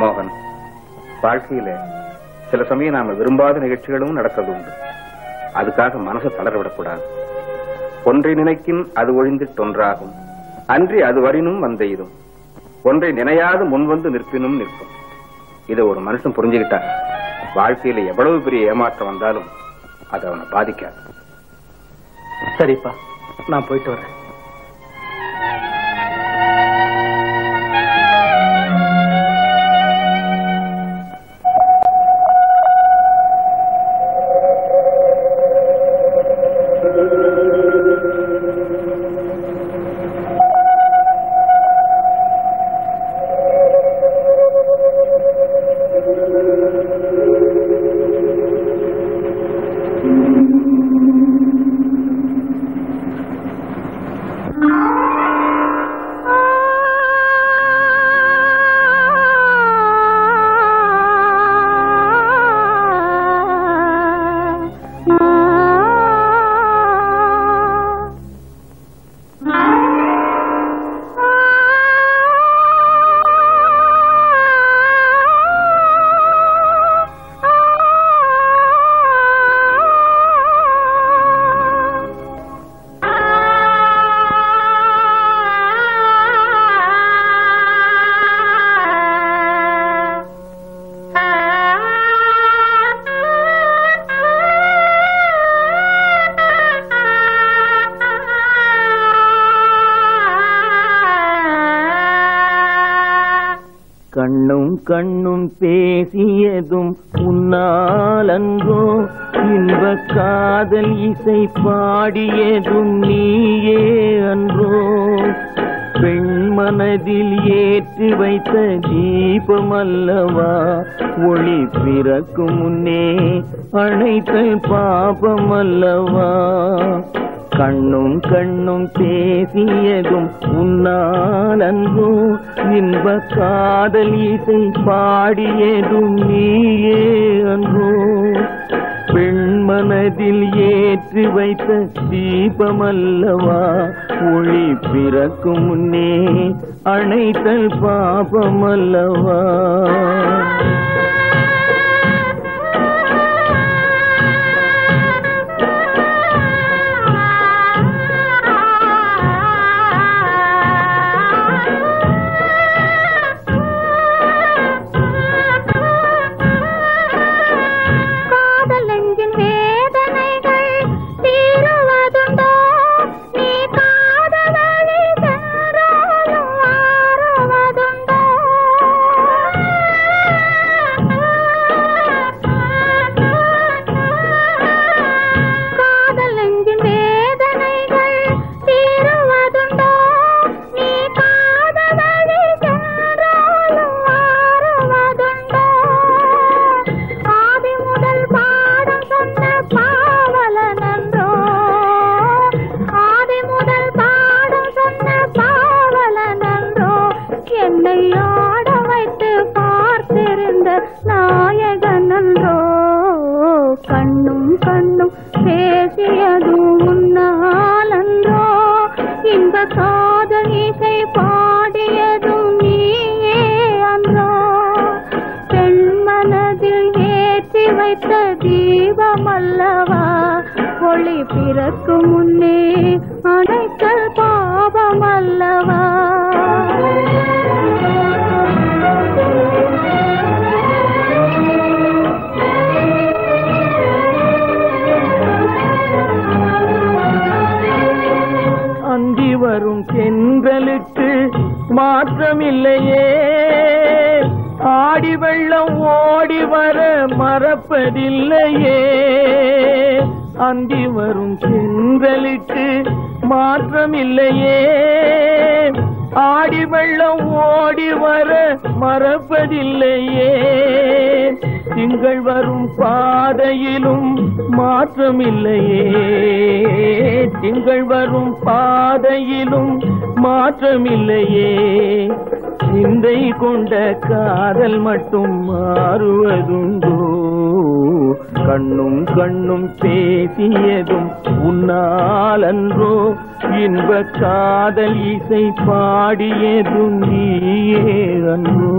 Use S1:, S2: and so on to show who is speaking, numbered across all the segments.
S1: மோகன் வாழ்க்கையில சில சமயம் நாம விரும்பாத நிகழ்ச்சிகளும் நடக்கிறது உண்டு அதுக்காக மனசை தளரவிடக்கூடாது ஒன்றை நினைக்கும் அது ஒழிந்து தொன்றாகும் அன்றி அது வரினும் வந்தெய்தும். ஒன்றை நினையாது முன்வந்து நிற்பினும் நிற்கும். இதை ஒரு மனுஷன் புரிஞ்சுக்கிட்டா வாழ்க்கையில எவ்வளவு பெரிய ஏமாற்றம் வந்தாலும் அது அவனை பாதிக்காது.
S2: சரிப்பா நான் போயிட்டு வரேன்.
S3: கண்ணும் பேசியதும் உன்னாலன்றோ. இன்ப காதல் இசை பாடியதும் நீயே அன்றோ. பெண் மனதில் ஏற்றி வைத்த தீபம் அல்லவா ஒளி பிறக்கும் முன்னே அணைத்தல் பாபம் அல்லவா கண்ணும் கண்ணும் பேசியதும் உன்னால் அன்போ இன்ப காதல் இசை பாடியதும் நீயே அன்றோ பெண்மனதில் ஏற்றி வைத்த தீபமல்லவா ஒளி பிறக்கும் முன்னே அணைத்தல் பாபமல்லவா.
S4: நாயகனன்றோ? கண்ணும் கண்ணும் பேசியதும் உன்னாலன்றோ? இன்ப காதல் இசை பாடியதும் நீயே அன்றோ? பெண் மனதில் ஏற்றி வைத்த தீபமல்லவா? ஒளி பிறக்கும் முன்னே
S3: பாட்டு மாற்றமில்லையே. ஆடி வெள்ளம் ஓடி வர மறப்பதில்லையே. அந்தி வரும் தென்றலுக்கு மாற்றமில்லையே. ஆடி வெள்ளம் ஓடி வர மறப்பதில்லையே. திங்கள் வரும் பாதையிலும் மாற்றமில்லையே. திங்கள் வரும் பாதையிலும் மாற்றமில்லையே. சிந்தை கொண்ட காதல் மட்டும் மாறுவதுண்டோ? கண்ணும் கண்ணும் பேசியதும் உன்னாலன்றோ? இன்ப காதல் இசை பாடியதும் நீயே அன்றோ?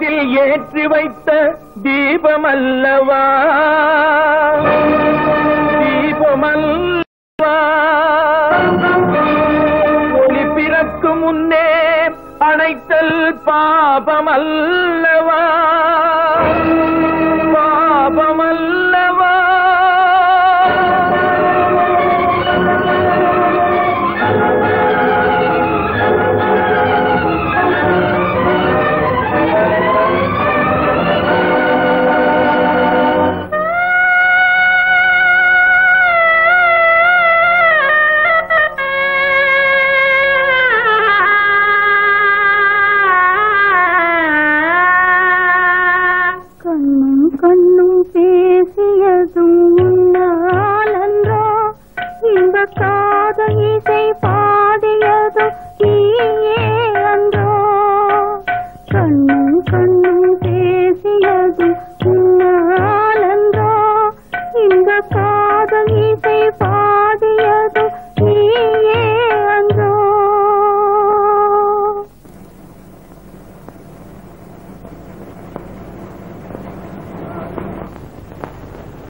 S3: மனதில் ஏற்றி வைத்த தீபமல்லவா. தீபமல்லவா. ஒளி பிறக்கும் முன்னே அணைத்தல் பாபமல்லவா.
S4: காதல் இசை